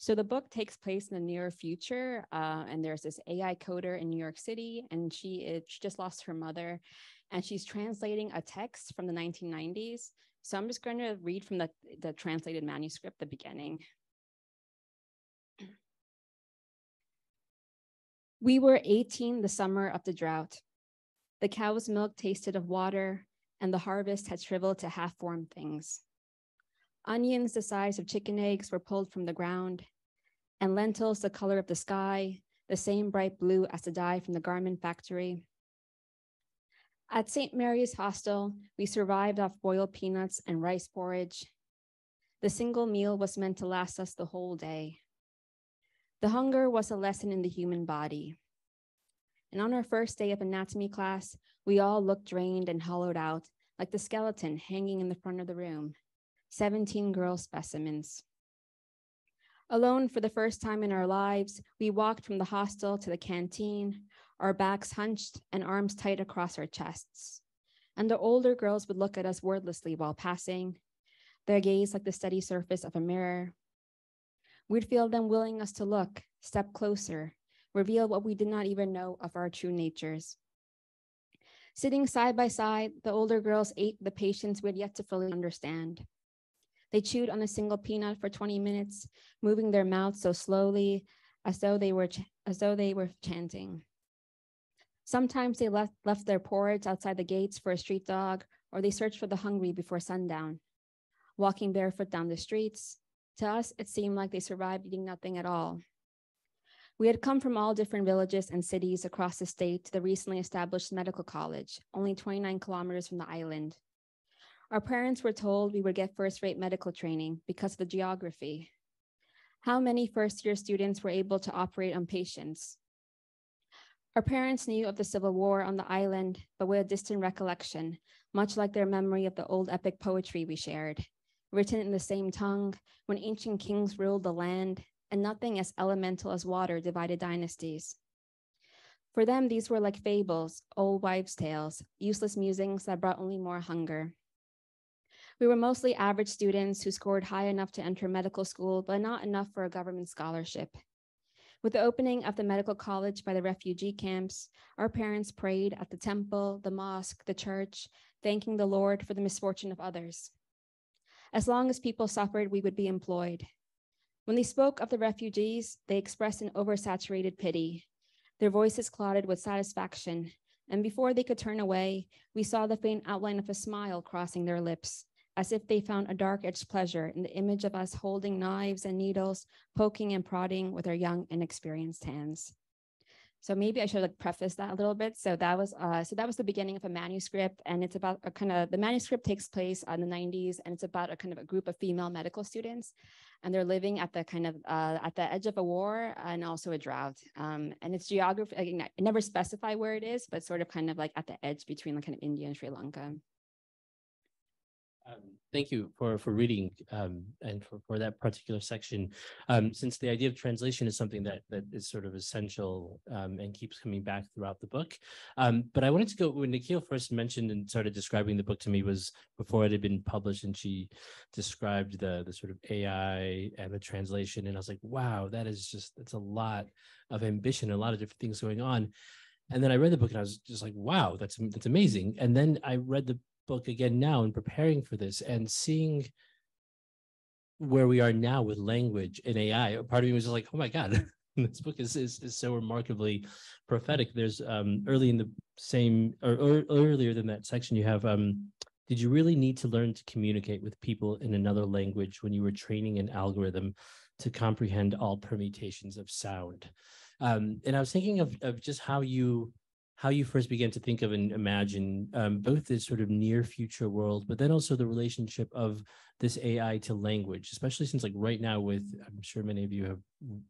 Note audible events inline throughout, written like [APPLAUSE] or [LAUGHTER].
So the book takes place in the near future, uh, and there's this AI coder in New York City, and she is, she just lost her mother, and she's translating a text from the 1990s. So I'm just going to read from the, the translated manuscript, the beginning. We were 18 the summer of the drought. The cow's milk tasted of water, and the harvest had shriveled to half formed things. Onions the size of chicken eggs were pulled from the ground, and lentils the color of the sky, the same bright blue as the dye from the garment factory. At St. Mary's Hostel, we survived off boiled peanuts and rice porridge. The single meal was meant to last us the whole day. The hunger was a lesson in the human body. And on our first day of anatomy class, we all looked drained and hollowed out, like the skeleton hanging in the front of the room. 17 girl specimens. Alone for the first time in our lives, we walked from the hostel to the canteen, our backs hunched and arms tight across our chests. And the older girls would look at us wordlessly while passing, their gaze like the steady surface of a mirror. We'd feel them willing us to look, step closer, reveal what we did not even know of our true natures. Sitting side by side, the older girls ate the patients we had yet to fully understand. They chewed on a single peanut for 20 minutes, moving their mouths so slowly as though they were, as though they were chanting. Sometimes they left, left their porridge outside the gates for a street dog, or they searched for the hungry before sundown. Walking barefoot down the streets, to us, it seemed like they survived eating nothing at all. We had come from all different villages and cities across the state to the recently established medical college, only 29 kilometers from the island. Our parents were told we would get first rate medical training because of the geography. How many first year students were able to operate on patients? Our parents knew of the Civil War on the island, but with a distant recollection, much like their memory of the old epic poetry we shared, written in the same tongue when ancient kings ruled the land and nothing as elemental as water divided dynasties. For them, these were like fables, old wives' tales, useless musings that brought only more hunger. We were mostly average students who scored high enough to enter medical school, but not enough for a government scholarship. With the opening of the medical college by the refugee camps, our parents prayed at the temple, the mosque, the church, thanking the Lord for the misfortune of others. As long as people suffered, we would be employed. When they spoke of the refugees, they expressed an oversaturated pity. Their voices clouded with satisfaction, and before they could turn away, we saw the faint outline of a smile crossing their lips, as if they found a dark edged pleasure in the image of us holding knives and needles, poking and prodding with our young, inexperienced hands. So maybe I should like preface that a little bit. So that was uh, so that was the beginning of a manuscript, and it's about a kind of the manuscript takes place in the 90s, and it's about a kind of a group of female medical students, and they're living at the kind of uh, at the edge of a war and also a drought. Um, and it's geography. Like, I never specify where it is, but sort of kind of like at the edge between like kind of India and Sri Lanka. Um, thank you for for reading um, and for, for that particular section. Um, since the idea of translation is something that that is sort of essential um, and keeps coming back throughout the book. Um, but I wanted to go when Akil first mentioned and started describing the book to me was before it had been published, and she described the the sort of AI and the translation, and I was like, wow, that is just that's a lot of ambition, a lot of different things going on. And then I read the book and I was just like, wow, that's that's amazing. And then I read the book again now and preparing for this and seeing where we are now with language and AI, part of me was just like, oh my God, [LAUGHS] this book is, is, is so remarkably prophetic. There's um, early in the same or, or, earlier than that section, you have um, did you really need to learn to communicate with people in another language when you were training an algorithm to comprehend all permutations of sound? Um, and I was thinking of, of just how you how you first began to think of and imagine um, both this sort of near future world, but then also the relationship of this AI to language, especially since like right now with, I'm sure many of you have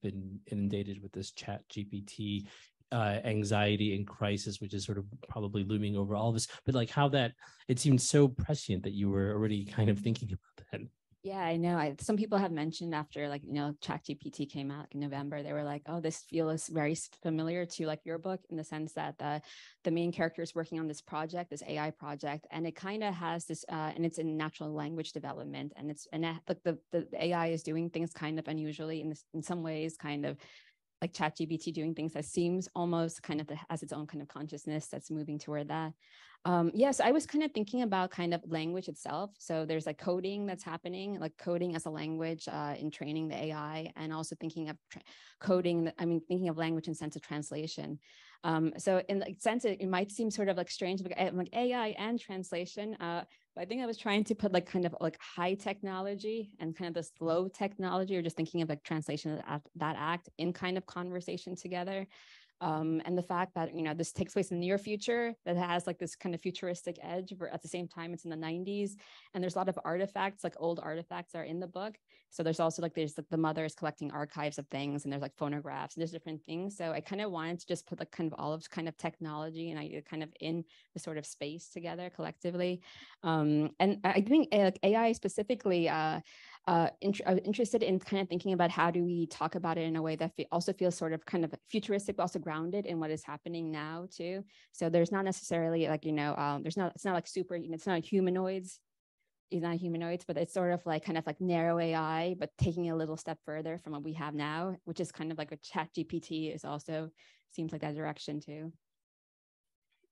been inundated with this chat GPT uh, anxiety and crisis, which is sort of probably looming over all of us, but like how that, it seemed so prescient that you were already kind of thinking about that. Yeah, I know. I, some people have mentioned after like, you know, ChatGPT came out in November, they were like, oh, this feels very familiar to like your book in the sense that the, the main character is working on this project, this AI project, and it kind of has this, uh, and it's in natural language development. And it's, and like the, the AI is doing things kind of unusually in, this, in some ways, kind of like ChatGPT doing things that seems almost kind of the, has its own kind of consciousness that's moving toward that. Um, yes, I was kind of thinking about kind of language itself. So there's like coding that's happening, like coding as a language uh, in training the AI, and also thinking of coding. I mean, thinking of language in sense of translation. Um, so in the sense, it, it, might seem sort of like strange, like, eh, like AI and translation. Uh, but I think I was trying to put like kind of like high technology and kind of the slow technology, or just thinking of like translation of that act in kind of conversation together um, and the fact that you know this takes place in the near future that has like this kind of futuristic edge but at the same time it's in the 90s and there's a lot of artifacts like old artifacts are in the book. So there's also like there's like the mother is collecting archives of things and there's like phonographs and there's different things. So i kind of wanted to just put like kind of all of kind of technology and i kind of in the sort of space together collectively. Um, and i think eh, like ai specifically uh, uh, int- uh, interested in kind of thinking about how do we talk about it in a way that fe- also feels sort of kind of futuristic, but also grounded in what is happening now too. So there's not necessarily like you know, um, there's not it's not like super, you know, it's not humanoids, it's not humanoids, but it's sort of like kind of like narrow AI, but taking a little step further from what we have now, which is kind of like a Chat GPT is also seems like that direction too.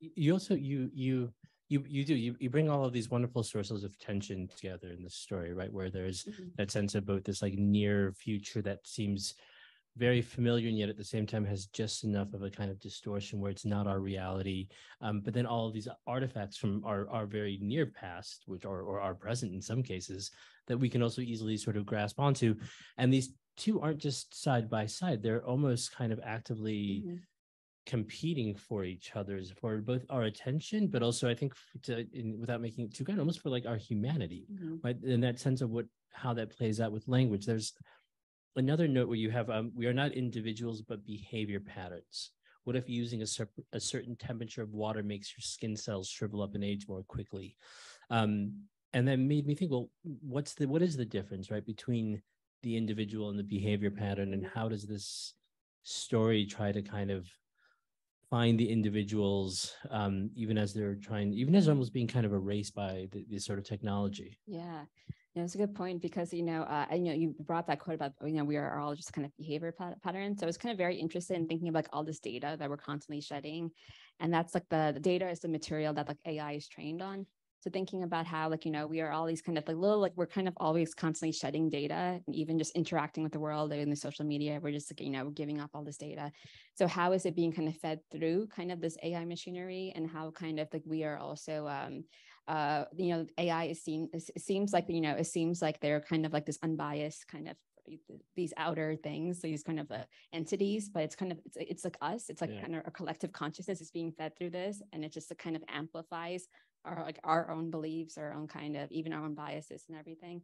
You also you you you you do you, you bring all of these wonderful sources of tension together in this story right? Where there's mm-hmm. that sense of both this like near future that seems very familiar and yet at the same time has just enough of a kind of distortion where it's not our reality. Um, but then all of these artifacts from our, our very near past which are or are present in some cases that we can also easily sort of grasp onto. And these two aren't just side by side. They're almost kind of actively mm-hmm competing for each other's for both our attention but also i think to in, without making it too kind almost for like our humanity mm-hmm. right? In that sense of what how that plays out with language. There's another note where you have um, we are not individuals but behavior patterns. What if using a, cer- a certain temperature of water makes your skin cells shrivel up and age more quickly? Um, and that made me think well what's the what is the difference right between the individual and the behavior pattern? And how does this story try to kind of find the individuals um, even as they're trying even as almost being kind of erased by the, this sort of technology yeah yeah, it's a good point because you know, uh, I know you brought that quote about you know we are all just kind of behavior patterns. So I was kind of very interested in thinking about like, all this data that we're constantly shedding, and that's like the, the data is the material that like AI is trained on. So thinking about how like, you know, we are all these kind of like little, like we're kind of always constantly shedding data and even just interacting with the world in the social media, we're just like, you know, giving up all this data. So how is it being kind of fed through kind of this AI machinery and how kind of like we are also, um, uh, you know, AI is seen, it seems like, you know, it seems like they're kind of like this unbiased kind of these outer things these kind of uh, entities but it's kind of it's, it's like us it's like yeah. kind of a collective consciousness is being fed through this and it just kind of amplifies our like our own beliefs our own kind of even our own biases and everything.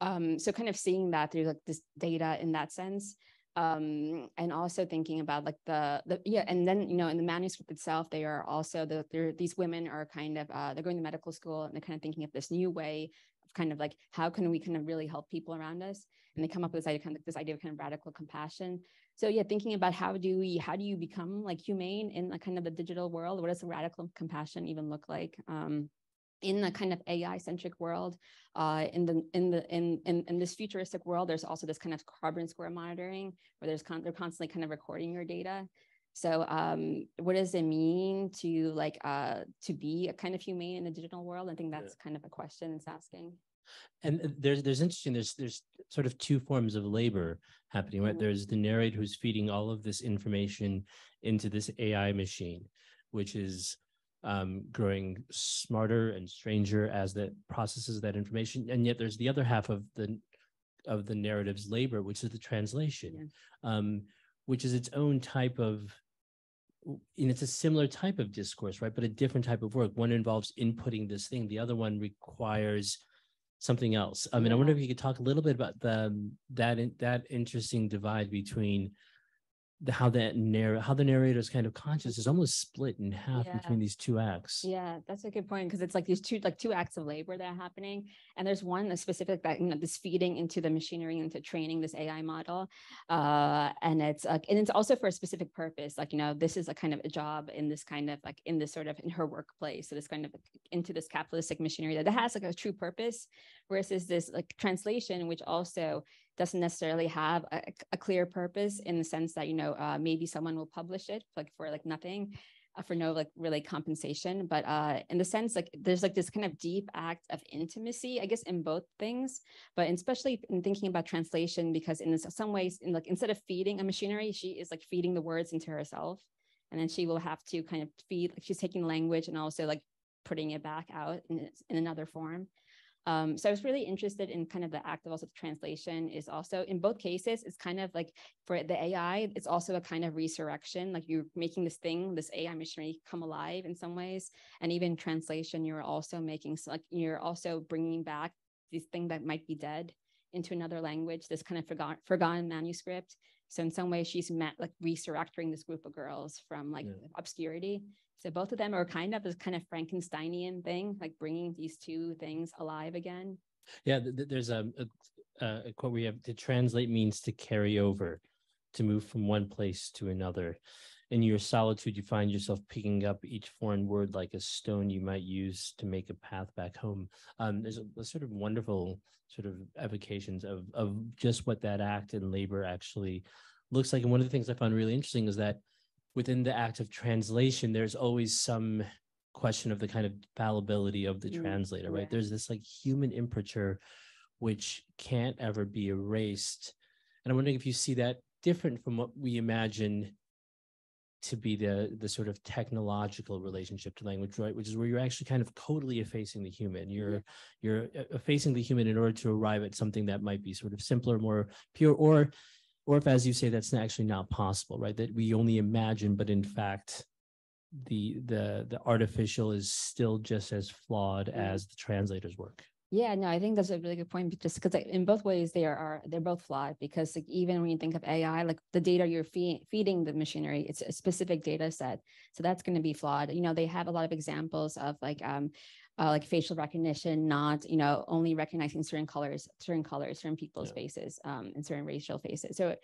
Um so kind of seeing that through like this data in that sense um and also thinking about like the the yeah and then you know in the manuscript itself they are also the these women are kind of uh they're going to medical school and they're kind of thinking of this new way of kind of like how can we kind of really help people around us? And they come up with this idea kind of this idea of kind of radical compassion so yeah thinking about how do we how do you become like humane in the kind of the digital world what does radical compassion even look like um, in the kind of AI centric world, uh, in the in the in, in in this futuristic world, there's also this kind of carbon score monitoring where there's con- they're constantly kind of recording your data. So um, what does it mean to like uh, to be a kind of humane in the digital world? I think that's yeah. kind of a question it's asking and uh, there's there's interesting there's there's sort of two forms of labor happening right? Mm-hmm. there's the narrator who's feeding all of this information into this ai machine which is um, growing smarter and stranger as that processes that information. And yet there's the other half of the of the narrative's labor which is the translation yeah. um, which is its own type of and it's a similar type of discourse right? But a different type of work. One involves inputting this thing. The other one requires something else. I mean, yeah. I wonder if you could talk a little bit about the that that interesting divide between how that narr how the narrator's kind of conscious is almost split in half Yeah. between these two acts. Yeah, that's a good point because it's like these two like two acts of labor that are happening, and there's one specific that you know this feeding into the machinery into training this AI model, uh, and it's like and it's also for a specific purpose. Like you know this is a kind of a job in this kind of like in this sort of in her workplace, so this kind of into this capitalistic machinery that has like a true purpose, versus this like translation which also doesn't necessarily have a, a clear purpose in the sense that you know uh, maybe someone will publish it like for like nothing uh, for no like really compensation. But uh in the sense like there's like this kind of deep act of intimacy i guess in both things. But especially in thinking about translation because in this, some ways in like instead of feeding a machinery she is like feeding the words into herself. And then she will have to kind of feed like she's taking language and also like putting it back out in, in another form um, so I was really interested in kind of the act of also translation is also in both cases, it's kind of like for the AI, it's also a kind of resurrection. Like you're making this thing, this AI machinery come alive in some ways. And even translation, you're also making, like you're also bringing back this thing that might be dead into another language, this kind of forgotten, forgotten manuscript. So in some way, she's met like resurrecting this group of girls from like Yeah. obscurity. So both of them are kind of this kind of Frankensteinian thing, like bringing these two things alive again. Yeah, th- th- there's a, a, a quote we have to translate means to carry over, to move from one place to another. In your solitude, you find yourself picking up each foreign word like a stone you might use to make a path back home. Um, there's a, a sort of wonderful sort of evocations of of just what that act and labor actually looks like. And one of the things I found really interesting is that within the act of translation, there's always some question of the kind of fallibility of the Mm, translator, right? yeah. There's this like human imprimatur which can't ever be erased. And I'm wondering if you see that different from what we imagine to be the the sort of technological relationship to language, right? Which is where you're actually kind of totally effacing the human. You're you're e- effacing the human in order to arrive at something that might be sort of simpler, more pure, or or if, as you say, that's actually not possible, right? That we only imagine, but in fact, the the the artificial is still just as flawed Mm. as the translator's work. Yeah, no, I think that's a really good point. Just because in both ways they are, are they're both flawed because like even when you think of AI, like the data you're feed, feeding the machinery, it's a specific data set, so that's going to be flawed. You know, they have a lot of examples of like um, uh, like facial recognition, not you know only recognizing certain colors, certain colors, certain people's Yeah. faces, um, and certain racial faces. So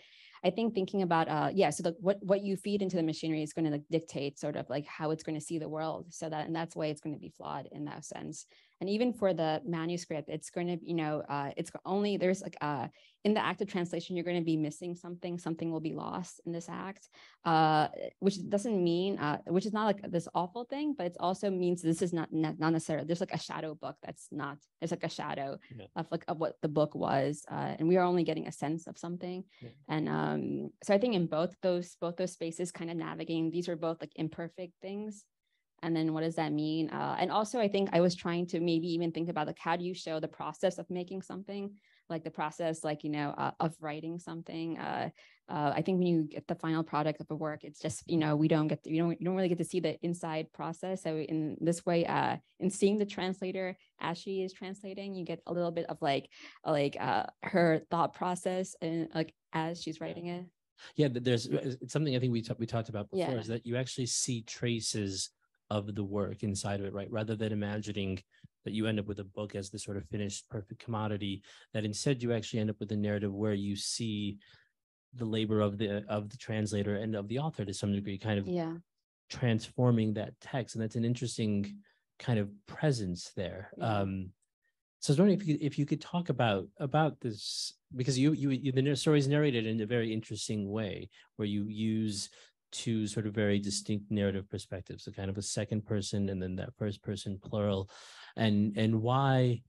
I think thinking about uh yeah, so the, what what you feed into the machinery is going to like dictate sort of like how it's going to see the world. So that and that's why it's going to be flawed in that sense. And even for the manuscript, it's going to you know uh, it's only there's like uh in the act of translation you're going to be missing something. Something will be lost in this act, uh, which doesn't mean uh, which is not like this awful thing, but it also means this is not not not necessarily there's like a shadow book that's not there's like a shadow Yeah. of like of what the book was, uh, and we are only getting a sense of something. Yeah. And um, so I think in both those both those spaces, kind of navigating these are both like imperfect things. And then what does that mean? Uh, and also, I think I was trying to maybe even think about like how do you show the process of making something, like the process, like you know, uh, of writing something. Uh, uh, I think when you get the final product of a work, it's just you know we don't get to, you don't you don't really get to see the inside process. So in this way, uh, in seeing the translator as she is translating, you get a little bit of like like uh, her thought process and like as she's writing it. Yeah, there's it's something I think we talked we talked about before Yeah. is that you actually see traces of the work inside of it, right? Rather than imagining that you end up with a book as the sort of finished perfect commodity, that instead you actually end up with a narrative where you see the labor of the of the translator and of the author to some degree, kind of Yeah. transforming that text, and that's an interesting kind of presence there. Yeah. Um, so I was wondering if you could, if you could talk about about this because you you, you the story is narrated in a very interesting way where you use two sort of very distinct narrative perspectives, so kind of a second person and then that first person plural, and and why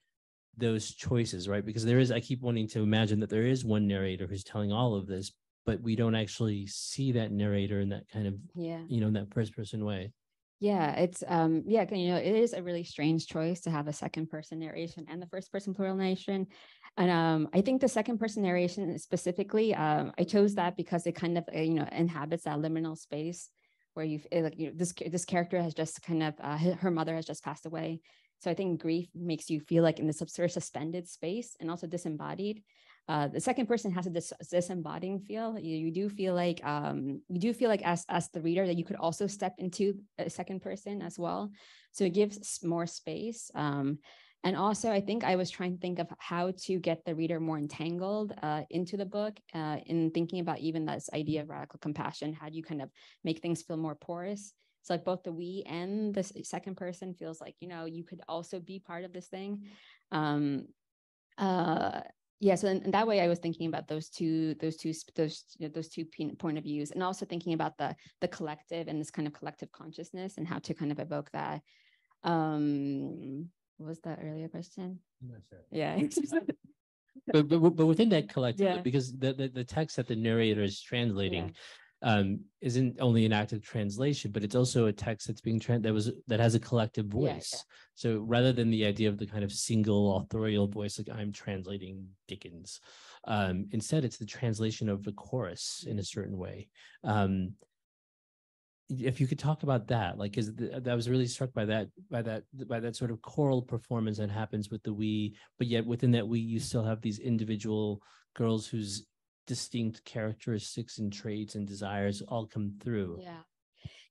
those choices, right? Because there is I keep wanting to imagine that there is one narrator who's telling all of this, but we don't actually see that narrator in that kind of Yeah. you know in that first person way. Yeah, it's um yeah, you know, it is a really strange choice to have a second person narration and the first person plural narration. And um I think the second person narration specifically, um I chose that because it kind of uh, you know inhabits that liminal space where uh, like you know this this character has just kind of uh, her mother has just passed away. So I think grief makes you feel like in this absurd suspended space and also disembodied. uh, the second person has a dis- disembodying feel. You, you do feel like um, you do feel like as as the reader that you could also step into a second person as well. So it gives more space. Um, and also, I think I was trying to think of how to get the reader more entangled uh, into the book uh, in thinking about even this idea of radical compassion. How do you kind of make things feel more porous? So like both the we and the second person feels like, you know, you could also be part of this thing. Um, uh, yeah, so in, in that way, I was thinking about those two, those two, those you know, those two point of views, and also thinking about the the collective and this kind of collective consciousness and how to kind of evoke that. Um, what was that earlier question? Sure. Yeah. [LAUGHS] but, but but within that collective, yeah. because the, the, the text that the narrator is translating yeah. um, isn't only an act of translation, but it's also a text that's being trans that was that has a collective voice. Yeah, so rather than the idea of the kind of single authorial voice, like I'm translating Dickens, um, instead it's the translation of the chorus in a certain way. Um, if you could talk about that like is the, i was really struck by that by that by that sort of choral performance that happens with the we but yet within that we you still have these individual girls whose distinct characteristics and traits and desires all come through. Yeah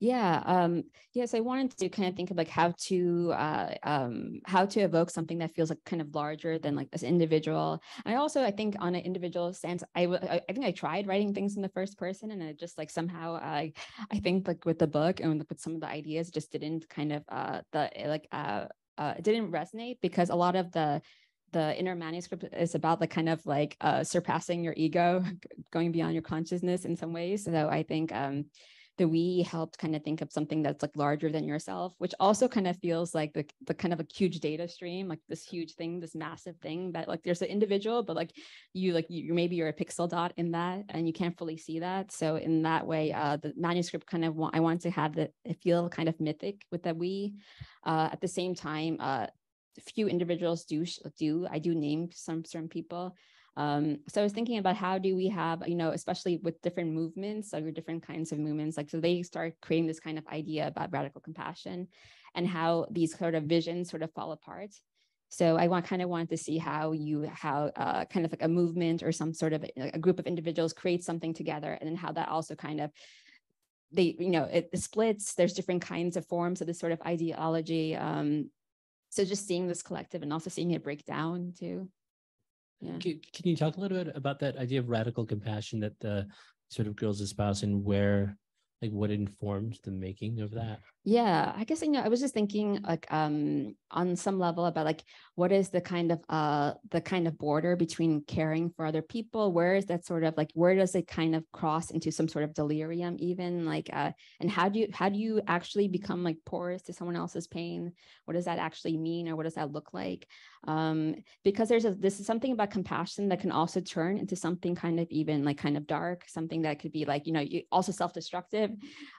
yeah. Um, yes, I wanted to kind of think of like how to uh, um, how to evoke something that feels like kind of larger than like this individual. And I also I think on an individual sense, I, I think I tried writing things in the first person, and it just like somehow I I think like with the book and with some of the ideas just didn't kind of uh, the like uh, uh, didn't resonate because a lot of the the inner manuscript is about the kind of like uh, surpassing your ego, [LAUGHS] going beyond your consciousness in some ways. So I think um, the we helped kind of think of something that's like larger than yourself, which also kind of feels like the, the kind of a huge data stream, like this huge thing, this massive thing that like there's an individual, but like you like you maybe you're a pixel dot in that and you can't fully see that. So in that way, uh, the manuscript kind of want, I want to have the feel kind of mythic with that we. Uh, at the same time, uh, few individuals do do I do name some certain people. Um, so I was thinking about how do we have, you know, especially with different movements or different kinds of movements, like so they start creating this kind of idea about radical compassion and how these sort of visions sort of fall apart. So I want kind of wanted to see how you how uh, kind of like a movement or some sort of a group of individuals create something together, and then how that also kind of they you know it, it splits. There's different kinds of forms of this sort of ideology. Um, so just seeing this collective and also seeing it break down too. Yeah. Can, can you talk a little bit about that idea of radical compassion that the sort of girls espouse and where like what informed the making of mm. that yeah i guess you know i was just thinking like um on some level about like what is the kind of uh the kind of border between caring for other people? Where is that sort of like where does it kind of cross into some sort of delirium even? Like uh and how do you how do you actually become like porous to someone else's pain? What does that actually mean or what does that look like? Um because there's a this is something about compassion that can also turn into something kind of even like kind of dark something that could be like you know you also self-destructive.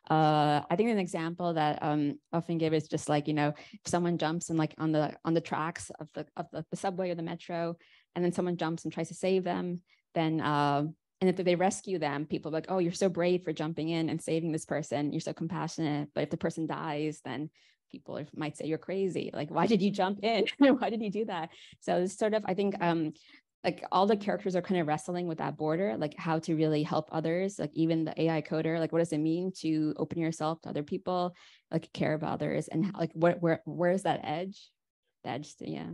Uh i think an example that um, often give is just like you know if someone jumps and like on the on the tracks of the of the, the subway or the metro, and then someone jumps and tries to save them, then uh, and if they rescue them, people like, oh, you're so brave for jumping in and saving this person. You're so compassionate. But if the person dies, then people might say you're crazy. Like, why did you jump in? [LAUGHS] why did you do that? So it's sort of, I think, um, like all the characters are kind of wrestling with that border, like how to really help others, like even the AI coder, like what does it mean to open yourself to other people, like care about others, and like what where where's that edge? The edge, yeah.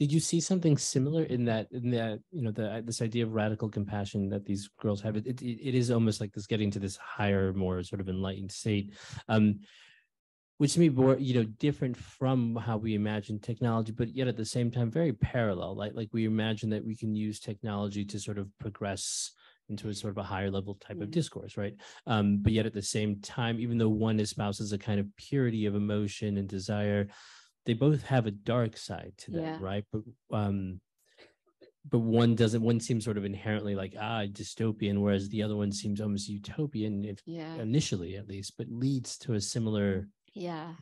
Did you see something similar in that in that you know the this idea of radical compassion that these girls have? It it, it is almost like this getting to this higher, more sort of enlightened state. Um, which to me more you know different from how we imagine technology but yet at the same time very parallel like like we imagine that we can use technology to sort of progress into a sort of a higher level type mm-hmm. of discourse right um, but yet at the same time even though one espouses a kind of purity of emotion and desire they both have a dark side to them yeah. right but um but one doesn't one seems sort of inherently like ah dystopian whereas the other one seems almost utopian if yeah. initially at least but leads to a similar yeah.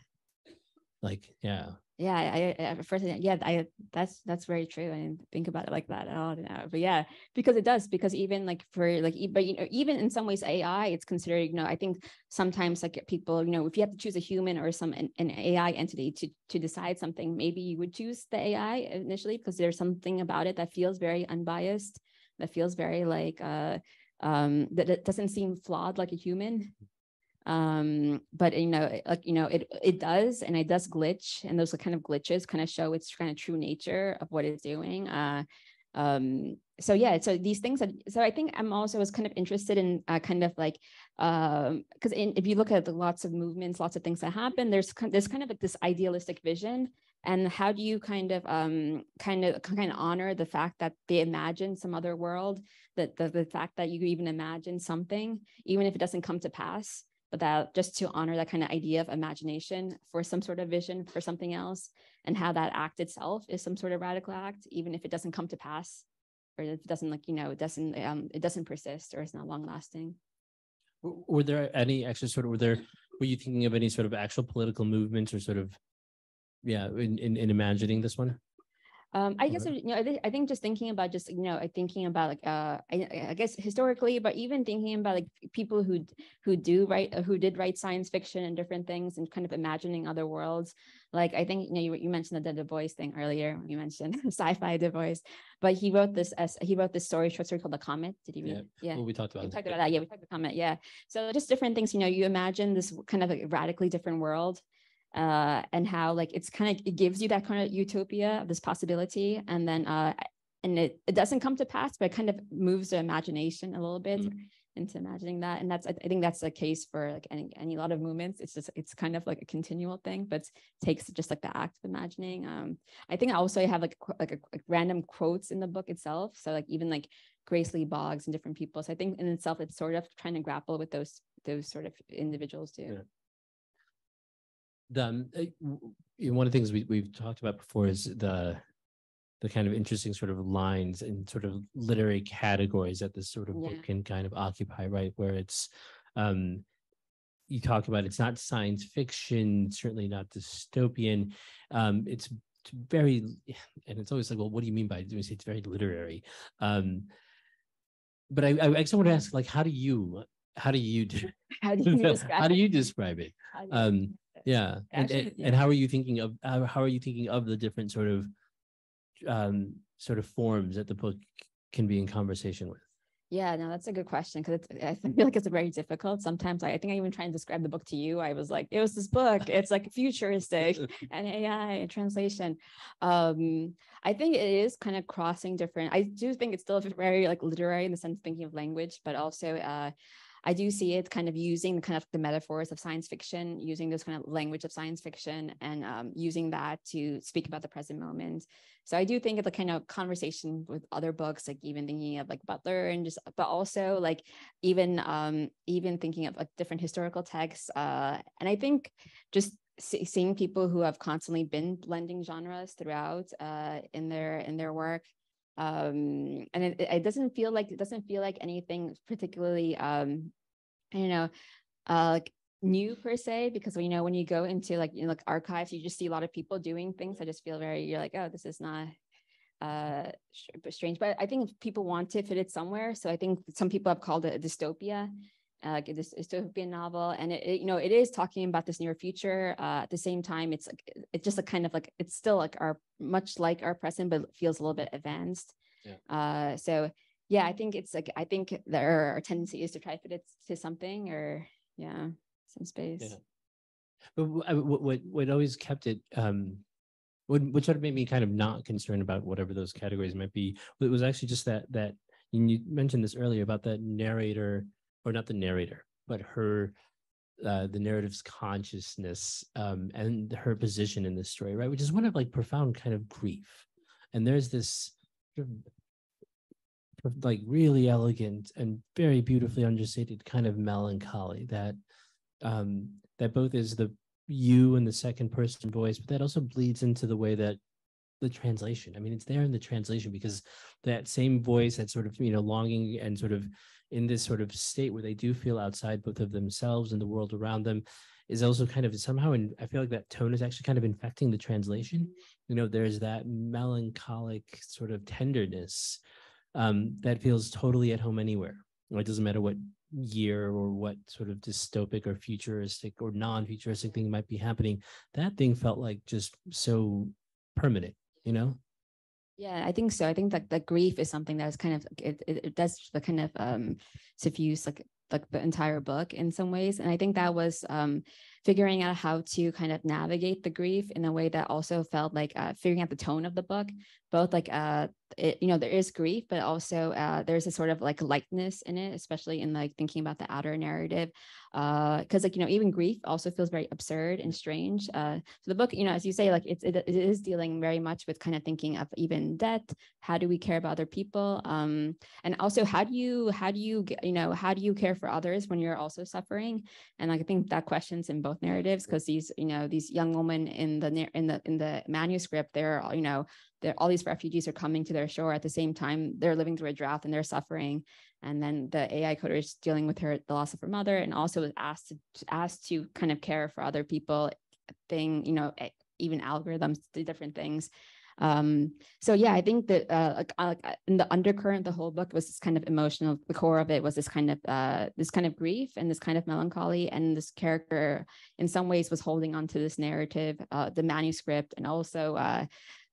Like yeah. Yeah I, I first yeah i that's that's very true. I didn't think about it like that at all no. but yeah because it does because even like for like but you know even in some ways ai it's considered you know i think sometimes like people you know if you have to choose a human or some an, an ai entity to to decide something maybe you would choose the ai initially because there's something about it that feels very unbiased that feels very like uh um that it doesn't seem flawed like a human um but you know like you know it it does and it does glitch and those kind of glitches kind of show its kind of true nature of what it's doing uh um so yeah so these things that so i think i'm also was kind of interested in uh, kind of like um because if you look at the lots of movements lots of things that happen there's there's kind of like this idealistic vision and how do you kind of um kind of kind of honor the fact that they imagine some other world that the, the fact that you even imagine something even if it doesn't come to pass that just to honor that kind of idea of imagination for some sort of vision for something else and how that act itself is some sort of radical act even if it doesn't come to pass or it doesn't like you know it doesn't um it doesn't persist or it's not long lasting. Were there any actually sort of were there were you thinking of any sort of actual political movements or sort of yeah in in, in imagining this one um, I guess you know, I, th- I, think just thinking about just you know, thinking about like uh, I, I, guess historically, but even thinking about like people who who do write uh, who did write science fiction and different things and kind of imagining other worlds. Like I think you know you, you mentioned the Du Bois thing earlier. You mentioned [LAUGHS] sci-fi Du Bois, but he wrote this as he wrote this story short story called The Comet. Did you read? Yeah, it? yeah. Well, we talked about we talked about that. Yeah, we talked about the Comet. Yeah. So just different things. You know, you imagine this kind of like radically different world uh, and how like it's kind of it gives you that kind of utopia of this possibility. And then uh, and it, it doesn't come to pass but it kind of moves the imagination a little bit mm-hmm. into imagining that. And that's i think that's the case for like any, any lot of movements. It's just it's kind of like a continual thing but takes just like the act of imagining. Um i think i also have like like a, like random quotes in the book itself. So like even like grace lee boggs and different people. So i think in itself it's sort of trying to grapple with those those sort of individuals too. Yeah the um, uh, one of the things we, we've talked about before is the the kind of interesting sort of lines and sort of literary categories that this sort of yeah. book can kind of occupy, right? Where it's um you talk about it's not science fiction, certainly not dystopian. Um, it's very and it's always like, well, what do you mean by doing say it's very literary? Um, but I, I actually want to ask, like, how do you how do you [LAUGHS] how do you [LAUGHS] describe, how do you describe it? Um, yeah and, and, yeah. and how are you thinking of how, how are you thinking of the different sort of um sort of forms that the book can be in conversation with yeah, no, that's a good question because I feel like it's very difficult. Sometimes I, I, think I even try and describe the book to you. I was like, it was this book. [LAUGHS] It's like futuristic [LAUGHS] and AI and translation. Um, I think it is kind of crossing different. I do think it's still very like literary in the sense of thinking of language, but also uh, I do see it kind of using kind of the metaphors of science fiction, using those kind of language of science fiction, and um, using that to speak about the present moment. So I do think of the kind of conversation with other books, like even thinking of like Butler, and just, but also like even um, even thinking of like different historical texts. Uh, and I think just seeing people who have constantly been blending genres throughout uh, in their in their work um and it, it doesn't feel like it doesn't feel like anything particularly um, I don't know uh like new per se because you know when you go into like you know like archives you just see a lot of people doing things. I just feel very you're like oh this is not uh strange. But i think people want to fit it somewhere. So i think some people have called it a dystopia uh, this dystopian novel, and it, it, you know it is talking about this near future. Uh, at the same time, it's like it's just a kind of like it's still like our much like our present, but feels a little bit advanced. Yeah. Uh, so yeah, I think it's like I think there are tendencies to try to fit it to something or yeah, some space. Yeah. But what what what always kept it um what what sort of made me kind of not concerned about whatever those categories might be it was actually just that that you mentioned this earlier about that narrator or not the narrator, but her uh, the narrative's consciousness um, and her position in this story, right? Which is one of like profound kind of grief. And there's this like really elegant and very beautifully understated kind of melancholy that um, that both is the you and the second person voice, but that also bleeds into the way that the translation. I mean, it's there in the translation because that same voice, that sort of you know longing and sort of in this sort of state where they do feel outside both of themselves and the world around them is also kind of somehow, and I feel like that tone is actually kind of infecting the translation. You know, there's that melancholic sort of tenderness um, that feels totally at home anywhere. It doesn't matter what year or what sort of dystopic or futuristic or non-futuristic thing might be happening. That thing felt like just so permanent, you know? Yeah, I think so. I think that the grief is something that is kind of it, it, it does the kind of um suffuse like like the entire book in some ways. And I think that was um figuring out how to kind of navigate the grief in a way that also felt like uh, figuring out the tone of the book, both like uh it, you know there is grief but also uh, there's a sort of like lightness in it especially in like thinking about the outer narrative because uh, like you know even grief also feels very absurd and strange uh, so the book you know as you say like it's it, it is dealing very much with kind of thinking of even death how do we care about other people um, and also how do you how do you you know how do you care for others when you're also suffering and like i think that questions in both narratives because these you know these young women in the in the in the manuscript they're all you know all these refugees are coming to their shore at the same time they're living through a drought and they're suffering. And then the ai coder is dealing with her the loss of her mother and also was asked to asked to kind of care for other people thing you know even algorithms different things um so yeah i think that uh like, uh, uh, in the undercurrent the whole book was this kind of emotional the core of it was this kind of uh this kind of grief and this kind of melancholy and this character in some ways was holding on to this narrative uh the manuscript and also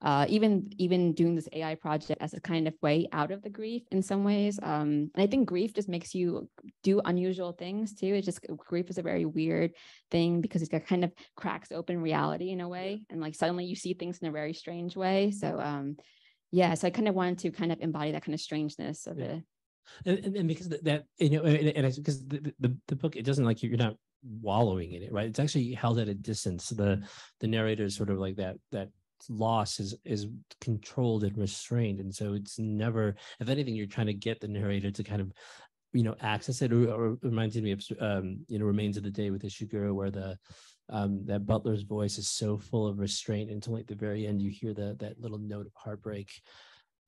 uh even even doing this AI project as a kind of way out of the grief in some ways. Um, and I think grief just makes you do unusual things too. It just grief is a very weird thing because it kind of cracks open reality in a way, and like suddenly you see things in a very strange way. So um, yeah, so I kind of wanted to kind of embody that kind of strangeness of yeah. it. And, and, because that you know, and, and because the, the the book it doesn't like you're not wallowing in it, right? It's actually held at a distance. The the narrator is sort of like that that loss is is controlled and restrained and so it's never if anything you're trying to get the narrator to kind of you know access it or, reminds me of um you know remains of the day with ishiguro where the um that butler's voice is so full of restraint until like the very end you hear the that little note of heartbreak.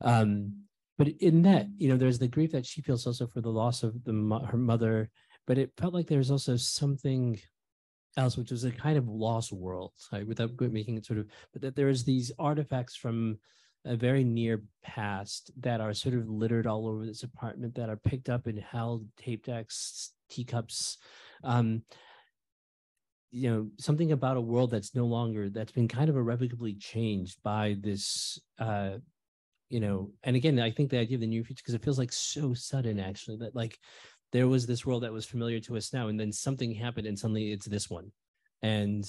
Um but in that you know there's the grief that she feels also for the loss of the her mother but it felt like there's also something else, which was a kind of lost world, right? Without making it sort of, but that there is these artifacts from a very near past that are sort of littered all over this apartment that are picked up and held, tape decks, teacups. Um, you know, something about a world that's no longer that's been kind of irrevocably changed by this uh you know, and again, I think the idea of the near future because it feels like so sudden actually that like there was this world that was familiar to us now and then something happened and suddenly it's this one. And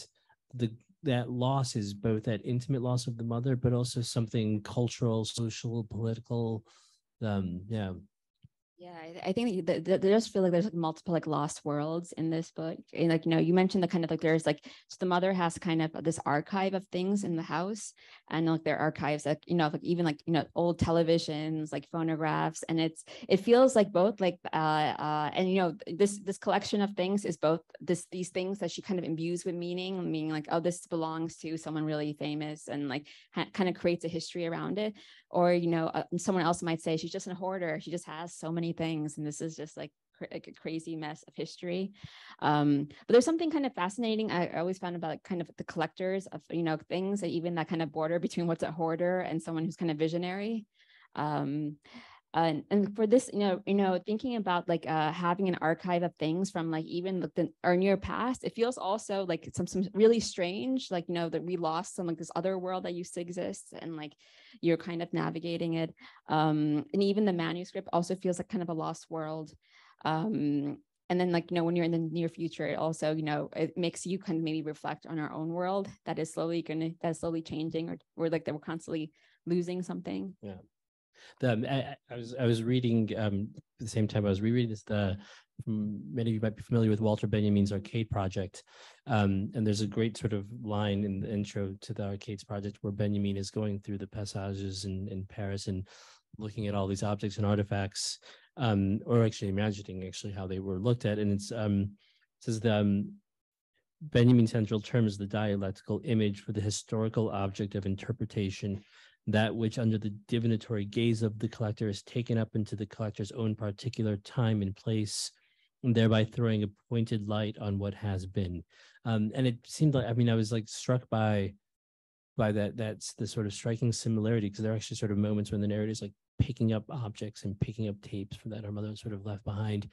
the that loss is both that intimate loss of the mother but also something cultural social political um yeah yeah, I, think that, that, that just feel like there's like multiple like lost worlds in this book. And like, you know, you mentioned the kind of like there's like so the mother has kind of this archive of things in the house. And like their archives, like, you know, like even like, you know, old televisions, like phonographs. And it's it feels like both like uh uh and you know, this this collection of things is both this these things that she kind of imbues with meaning, meaning like, oh, this belongs to someone really famous and like ha- kind of creates a history around it. Or, you know, uh, someone else might say she's just a hoarder. She just has so many things and this is just like like a crazy mess of history um but there's something kind of fascinating I, always found about kind of the collectors of you know things even that kind of border between what's a hoarder and someone who's kind of visionary um and, and for this you know you know thinking about like uh having an archive of things from like even like the our near past it feels also like some some really strange like you know that we lost some like this other world that used to exist and like you're kind of navigating it um and even the manuscript also feels like kind of a lost world um and then like you know when you're in the near future it also you know it makes you kind of maybe reflect on our own world that is slowly gonna that's slowly changing or or like that we're constantly losing something. Yeah the um, I, I, was I was reading um, at the same time I was rereading this the many of you might be familiar with Walter Benjamin's Arcade Project, um, and there's a great sort of line in the intro to the Arcades Project where Benjamin is going through the passages in in Paris and looking at all these objects and artifacts, um, or actually imagining actually how they were looked at, and it's um, it says the um, Benjamin central term is the dialectical image for the historical object of interpretation that which under the divinatory gaze of the collector is taken up into the collector's own particular time and place thereby throwing a pointed light on what has been. Um, and it seemed like I mean I was like struck by by that that's the sort of striking similarity because there are actually sort of moments when the narrator is like picking up objects and picking up tapes from that our mother sort of left behind.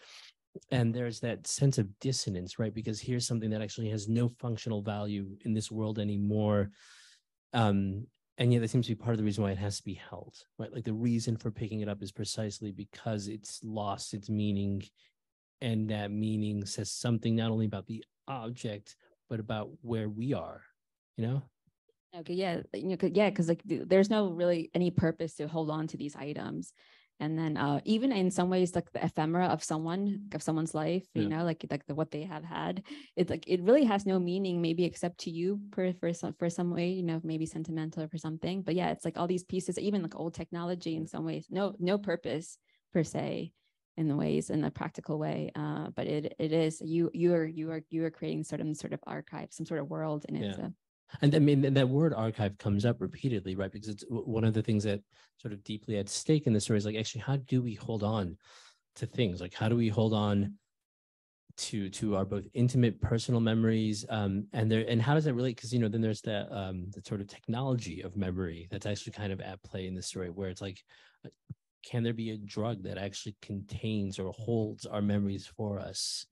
And there's that sense of dissonance right? Because here's something that actually has no functional value in this world anymore. Um and yet that seems to be part of the reason why it has to be held right? Like the reason for picking it up is precisely because it's lost its meaning and that meaning says something not only about the object but about where we are you know? Okay yeah you know, yeah because like there's no really any purpose to hold on to these items and then uh, even in some ways like the ephemera of someone of someone's life you know like like the, what they have had it's like it really has no meaning maybe except to you for for some for some way you know maybe sentimental or for something but yeah it's like all these pieces even like old technology in some ways no no purpose per se in the ways in a practical way uh, but it it is you you are you are you are creating sort of sort of archive some sort of world and it's yeah. a and I mean, that word archive comes up repeatedly, right? Because it's one of the things that sort of deeply at stake in the story is like, actually, how do we hold on to things? Like, how do we hold on to to our both intimate personal memories um and there and how does that relate because you know then there's that um the sort of technology of memory that's actually kind of at play in the story where it's like uh, can there be a drug that actually contains or holds our memories for us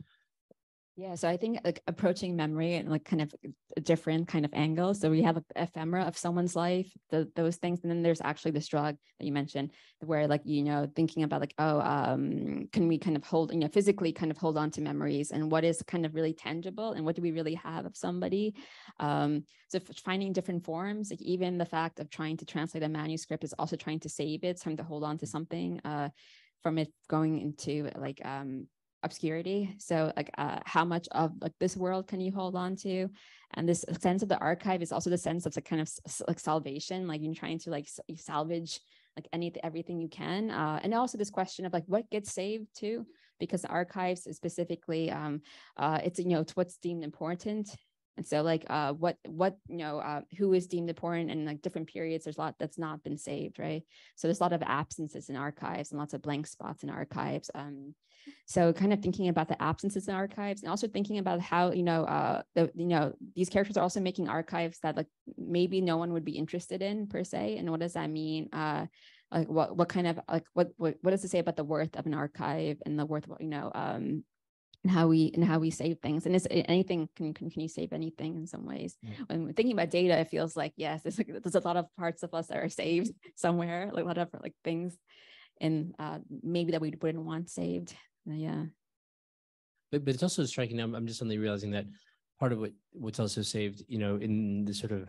yeah, so I think like approaching memory and like kind of a different kind of angle. So we have ephemera of someone's life, the, those things, and then there's actually this drug that you mentioned, where like you know thinking about like oh, um, can we kind of hold you know physically kind of hold on to memories and what is kind of really tangible and what do we really have of somebody. Um, so finding different forms, like even the fact of trying to translate a manuscript is also trying to save it, trying to hold on to something. Uh, from it going into like um obscurity. So like uh, how much of like this world can you hold on to? And this sense of the archive is also the sense of the kind of like salvation like you're trying to like salvage like anything everything you can. Uh, and also this question of like what gets saved too? Because the archives specifically um uh it's you know it's what's deemed important. And so like uh what what you know uh who is deemed important in like different periods there's a lot that's not been saved right? So there's a lot of absences in archives and lots of blank spots in archives. Um so kind of thinking about the absences in archives and also thinking about how, you know, uh, the, you know, these characters are also making archives that like maybe no one would be interested in per se. And what does that mean? Uh, like what, what kind of like, what, what, what does it say about the worth of an archive and the worth, you know, um, and how we and how we save things and is anything can, can can you save anything in some ways when thinking about data it feels like yes there's like there's a lot of parts of us that are saved [LAUGHS] somewhere like a lot of like things and uh, maybe that we wouldn't want saved yeah. But but it's also striking I'm, I'm just suddenly realizing that part of what what's also saved you know in the sort of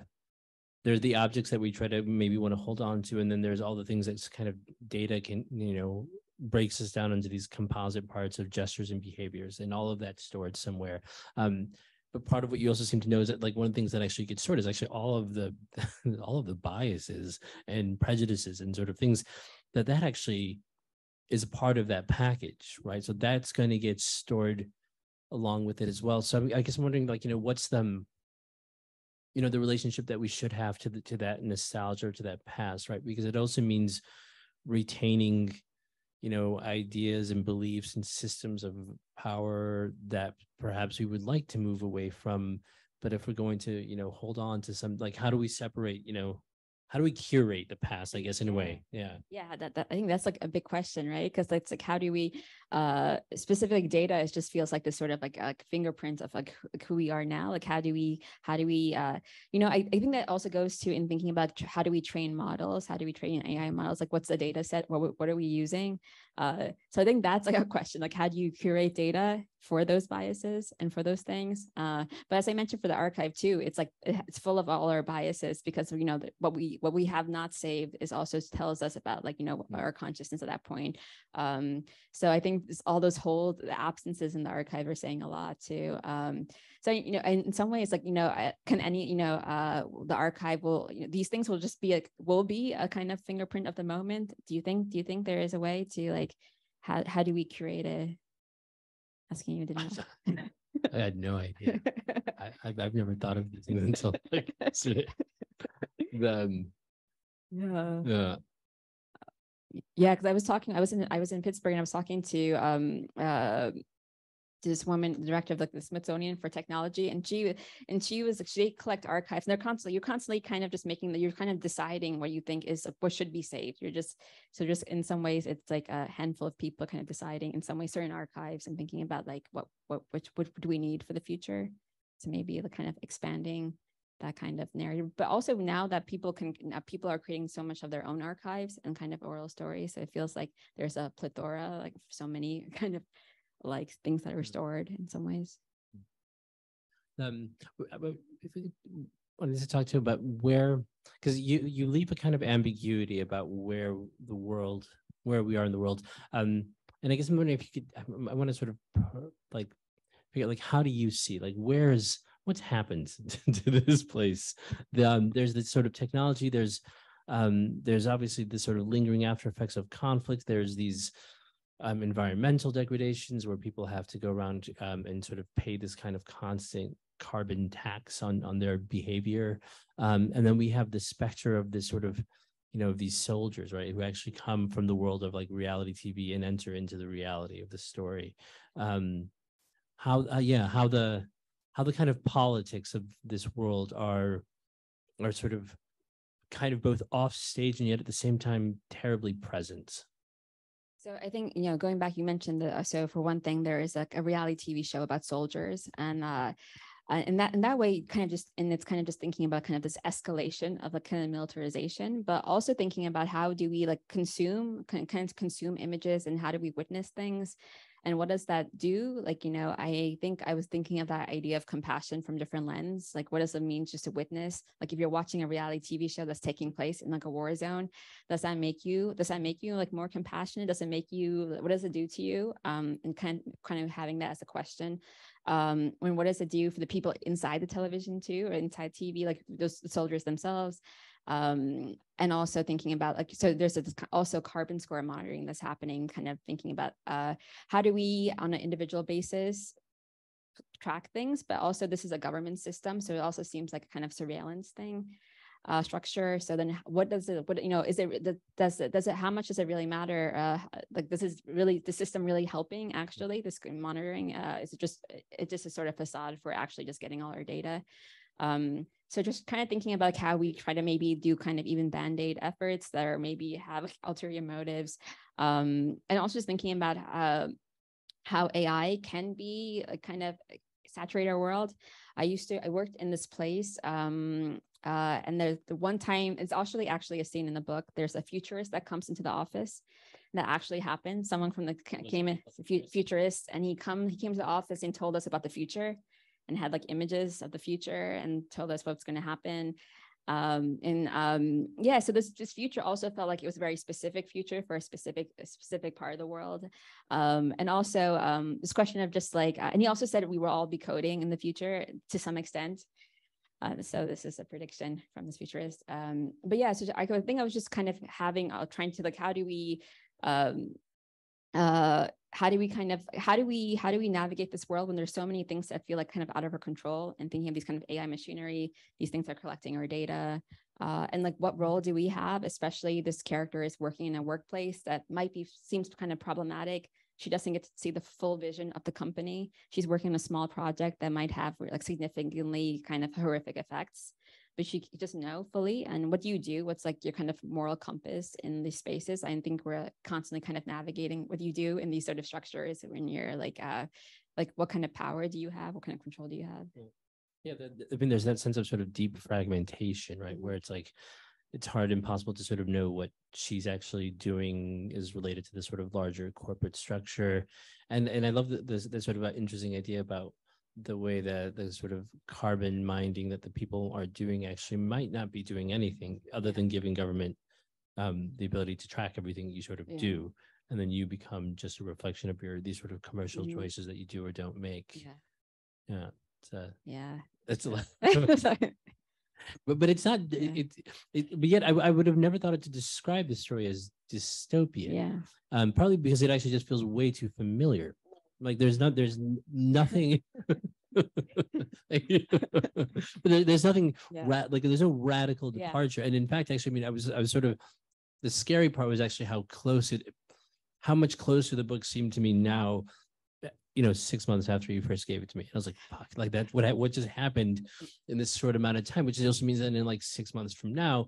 there's the objects that we try to maybe want to hold on to and then there's all the things that's kind of data can you know breaks us down into these composite parts of gestures and behaviors and all of that stored somewhere. Um but part of what you also seem to know is that like one of the things that actually gets stored is actually all of the [LAUGHS] all of the biases and prejudices and sort of things that that actually is a part of that package, right? So that's going to get stored along with it as well. So I guess I'm wondering, like, you know, what's the, you know, the relationship that we should have to the, to that nostalgia or to that past, right? Because it also means retaining, you know, ideas and beliefs and systems of power that perhaps we would like to move away from. But if we're going to, you know, hold on to some, like, how do we separate, you know, how do we curate the past i guess in a way? Yeah. Yeah. That, that i think that's like a big question right? Because it's like how do we uh specific data it just feels like this sort of like a fingerprint of like who we are now like how do we how do we uh you know I, I think that also goes to in thinking about how do we train models how do we train ai models like what's the data set what, what are we using uh so i think that's like a question like how do you curate data for those biases and for those things. Uh, but as I mentioned for the archive too, it's like it's full of all our biases because you know what we what we have not saved is also tells us about like you know mm. our consciousness at that point. Um, so I think all those hold the absences in the archive are saying a lot too. Um, so you know in some ways like you know can any you know uh, the archive will you know, these things will just be a will be a kind of fingerprint of the moment. Do you think do you think there is a way to like how how do we curate it? asking you, didn't [LAUGHS] I had no idea. I, have never thought of these things until like [LAUGHS] [LAUGHS] um, yeah. Yeah. Yeah, because I was talking, I was in I was in Pittsburgh and I was talking to um uh this woman, the director of like the Smithsonian for technology, and she and she was like she collect archives. And they're constantly you're constantly kind of just making that you're kind of deciding what you think is what should be saved. You're just so just in some ways it's like a handful of people kind of deciding in some way certain archives and thinking about like what what which what do we need for the future. So maybe the kind of expanding that kind of narrative but also now that people can people are creating so much of their own archives and kind of oral stories so it feels like there's a plethora like so many [LAUGHS] kind of like things that are mm-hmm. restored in some ways. Um, if we wanted to talk to about where, because you you leave a kind of ambiguity about where the world, where we are in the world. Um, and I guess I'm wondering if you could, I want to sort of like figure out like how do you see like where's what's happened [LAUGHS] to this place? The, um, there's this sort of technology. There's um, there's obviously the sort of lingering after effects of conflict. There's these um, environmental degradations where people have to go around um, and sort of pay this kind of constant carbon tax on on their behavior um, and then we have the specter of this sort of you know these soldiers right who actually come from the world of like reality tv and enter into the reality of the story um how uh, yeah how the how the kind of politics of this world are are sort of kind of both off stage and yet at the same time terribly present so I think you know, going back, you mentioned that. So for one thing, there is like a reality TV show about soldiers, and uh, uh, and that in that way, kind of just and it's kind of just thinking about kind of this escalation of a kind of militarization, but also thinking about how do we like consume kind of consume images and how do we witness things and what does that do? Like you know i think i was thinking of that idea of compassion from different lens. Like what does it mean just to witness? Like if you're watching a reality tv show that's taking place in like a war zone does that make you does that make you like more compassionate? Does it make you what does it do to you? Um and kind kind of having that as a question. Um and what does it do for the people inside the television too or inside tv like those soldiers themselves um, and also thinking about like so there's a, also carbon score monitoring that's happening kind of thinking about uh, how do we on an individual basis track things but also this is a government system so it also seems like a kind of surveillance thing uh, structure. So then what does it what you know is it does it does it how much does it really matter uh, like this is really the system really helping actually this monitoring uh, is it just it just a sort of facade for actually just getting all our data? Um, so just kind of thinking about how we try to maybe do kind of even band-aid efforts that are maybe have [LAUGHS] ulterior motives. Um, and also just thinking about uh, how AI can be a kind of saturate our world. I used to, I worked in this place um, uh, and there's the one time it's actually actually a scene in the book. There's a futurist that comes into the office that actually happened. Someone from the came in, futurist, and he come he came to the office and told us about the future and had like images of the future and told us what's going to happen. Um and um yeah so this this future also felt like it was a very specific future for a specific a specific part of the world. Um and also um this question of just like uh, and he also said we will all be coding in the future to some extent. Uh, so this is a prediction from this futurist. Um but yeah so i think i was just kind of having uh, trying to like how do we um uh how do we kind of how do we how do we navigate this world when there's so many things that feel like kind of out of our control and thinking of these kind of ai machinery these things are collecting our data uh, and like what role do we have especially this character is working in a workplace that might be seems kind of problematic. She doesn't get to see the full vision of the company. She's working on a small project that might have like significantly kind of horrific effects but you just know fully. And what do you do? What's like your kind of moral compass in these spaces? I think we're constantly kind of navigating what you do in these sort of structures when you're like, uh, like what kind of power do you have? What kind of control do you have? Mm. Yeah, the, the, I mean, there's that sense of sort of deep fragmentation, right? Where mm-hmm. it's like, it's hard impossible to sort of know what she's actually doing is related to the sort of larger corporate structure and and i love the, the, the sort of uh, interesting idea about the way that the sort of carbon minding that the people are doing actually might not be doing anything other than giving government um, the ability to track everything you sort of yeah. do and then you become just a reflection of your these sort of commercial mm-hmm. choices that you do or don't make. Yeah. Yeah it's a, yeah. it's a lot. [LAUGHS] But but it's not yeah. it, it but yet I, I would have never thought it to describe the story as dystopian yeah. um probably because it actually just feels way too familiar like there's not there's nothing [LAUGHS] [LAUGHS] there, there's nothing yeah. ra- like there's no radical departure. Yeah. And in fact, actually, I mean, I was I was sort of the scary part was actually how close it how much closer the book seemed to me now you know, six months after you first gave it to me. I was like, fuck, like that, what, what just happened mm. in this short amount of time, which also means that in like six months from now,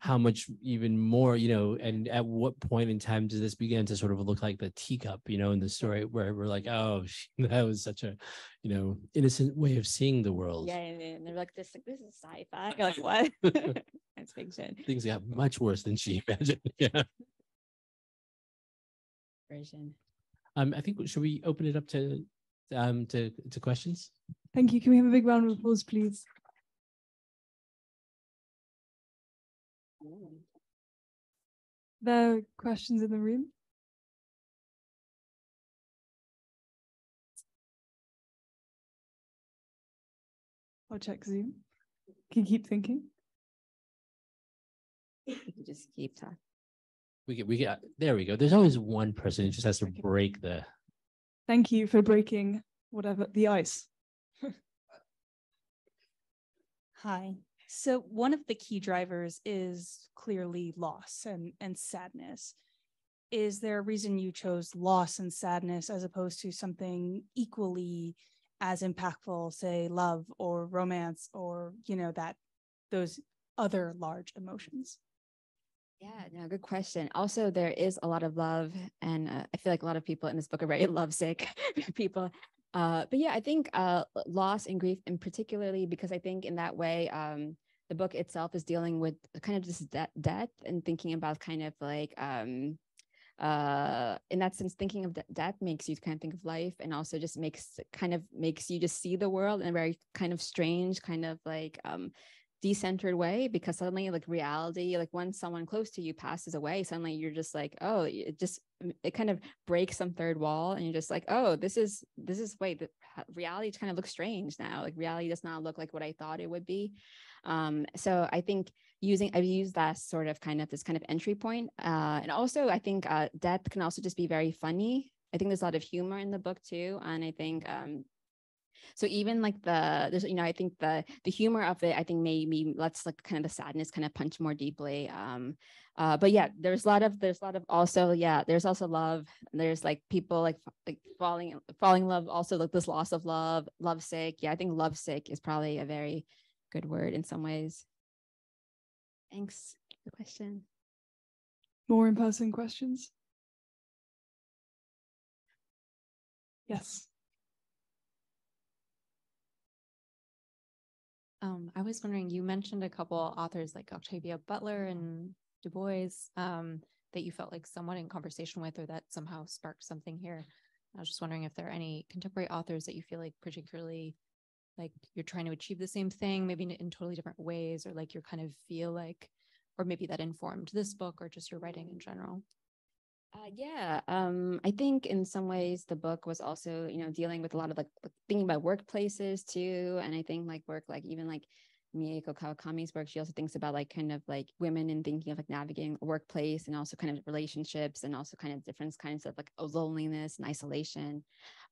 how much even more, you know, and at what point in time does this begin to sort of look like the teacup, you know, in the story where we're like, oh, [LAUGHS] that was such a, you know, innocent way of seeing the world. Yeah, and they're like, this, like, this is sci-fi. You're [LAUGHS] like, what? [LAUGHS] That's fiction. Things got much worse than she imagined. Yeah. Version. Um, I think should we open it up to um to to questions? Thank you. Can we have a big round of applause, please? There are questions in the room? I'll check Zoom. Can you keep thinking? just keep talking. We get we get uh, there we go. There's always one person who just has to break the Thank you for breaking whatever the ice. [LAUGHS] Hi. So one of the key drivers is clearly loss and, and sadness. Is there a reason you chose loss and sadness as opposed to something equally as impactful, say love or romance or, you know, that those other large emotions? Yeah, no, good question. Also, there is a lot of love, and uh, I feel like a lot of people in this book are very [LAUGHS] lovesick people. Uh, but yeah, I think uh, loss and grief, and particularly because I think in that way, um, the book itself is dealing with kind of just de- death and thinking about kind of like um, uh in that sense thinking of de- death makes you kind of think of life and also just makes kind of makes you just see the world in a very kind of strange kind of like um decentered way because suddenly like reality like when someone close to you passes away suddenly you're just like oh it just it kind of breaks some third wall and you're just like oh this is this is wait the reality kind of looks strange now like reality does not look like what i thought it would be. Um so i think using i've used that sort of kind of this kind of entry point uh and also i think uh death can also just be very funny. I think there's a lot of humor in the book too and i think um so even like the there's you know i think the the humor of it i think maybe lets like kind of the sadness kind of punch more deeply um uh but yeah there's a lot of there's a lot of also yeah there's also love there's like people like like falling falling in love also like this loss of love lovesick yeah i think lovesick is probably a very good word in some ways thanks the question More in-person questions? Yes. Um, I was wondering, you mentioned a couple authors like Octavia Butler and Du Bois um, that you felt like somewhat in conversation with or that somehow sparked something here. I was just wondering if there are any contemporary authors that you feel like particularly like you're trying to achieve the same thing, maybe in, in totally different ways, or like you kind of feel like, or maybe that informed this book or just your writing in general. Uh, yeah, um, I think in some ways the book was also, you know, dealing with a lot of like thinking about workplaces too, and I think like work, like even like Mieko Kawakami's work, she also thinks about like kind of like women and thinking of like navigating a workplace and also kind of relationships and also kind of different kinds of like loneliness and isolation.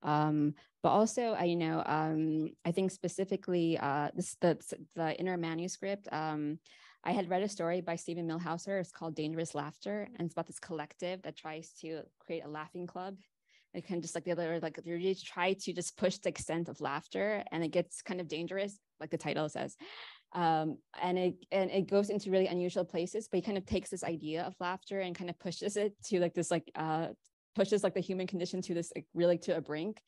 Um, but also, I you know, um, I think specifically uh, this the the inner manuscript. Um, I had read a story by Steven Millhauser. It's called Dangerous Laughter, and it's about this collective that tries to create a laughing club. It kind of just like the other, like they really try to just push the extent of laughter, and it gets kind of dangerous, like the title says. Um, and it and it goes into really unusual places, but he kind of takes this idea of laughter and kind of pushes it to like this like uh pushes like the human condition to this like really to a brink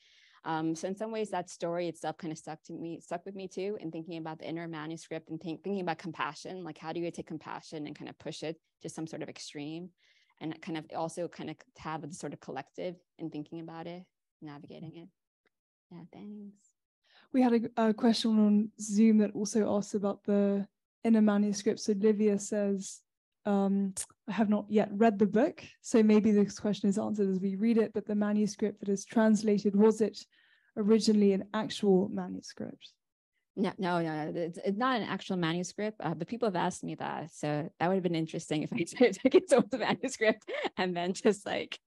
um, so in some ways, that story itself kind of stuck to me, stuck with me too, in thinking about the inner manuscript and think, thinking about compassion, like how do you take compassion and kind of push it to some sort of extreme, and kind of also kind of have a sort of collective in thinking about it, navigating it. Yeah, thanks. We had a, a question on Zoom that also asked about the inner manuscript. So Livia says, um, have not yet read the book, so maybe this question is answered as we read it, but the manuscript that is translated, was it originally an actual manuscript? No, no, no, it's, it's not an actual manuscript, uh, but people have asked me that. So that would have been interesting if I [LAUGHS] took it to the manuscript and then just like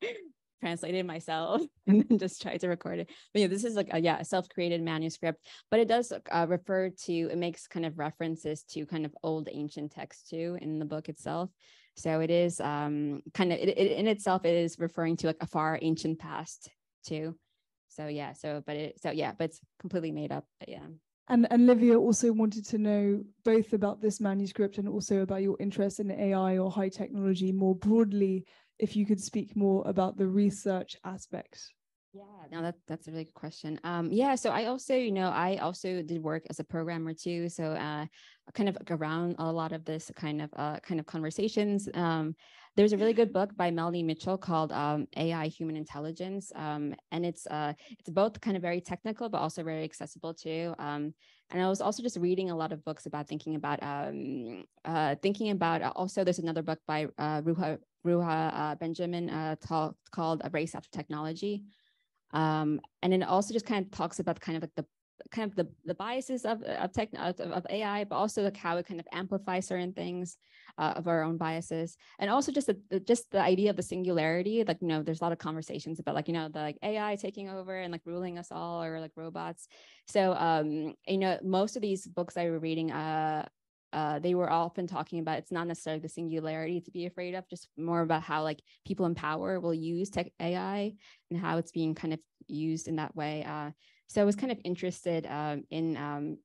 translated myself [LAUGHS] and then just tried to record it. But yeah, this is like a yeah, a self-created manuscript, but it does uh, refer to it makes kind of references to kind of old ancient texts too in the book itself. So it is um kind of it, it in itself it is referring to like a far ancient past too. So yeah, so but it so yeah, but it's completely made up. But yeah. And, and Livia also wanted to know both about this manuscript and also about your interest in AI or high technology more broadly, if you could speak more about the research aspect. Yeah, no, that, that's a really good question. Um, yeah, so I also, you know, I also did work as a programmer too. So uh, kind of around a lot of this kind of uh, kind of conversations. Um, there's a really good book by Melanie Mitchell called um, AI Human Intelligence, um, and it's uh, it's both kind of very technical but also very accessible too. Um, and I was also just reading a lot of books about thinking about um, uh, thinking about uh, also there's another book by uh, Ruha Ruha uh, Benjamin uh, called A Race After Technology. Um, and it also just kind of talks about kind of like the kind of the, the biases of of, tech, of, of AI, but also like how it kind of amplifies certain things uh, of our own biases, and also just the, just the idea of the singularity. Like you know, there's a lot of conversations about like you know the like AI taking over and like ruling us all or like robots. So um, you know, most of these books I were reading uh, uh, they were often talking about it's not necessarily the singularity to be afraid of, just more about how like people in power will use tech AI and how it's being kind of used in that way. Uh, so I was kind of interested um, in um,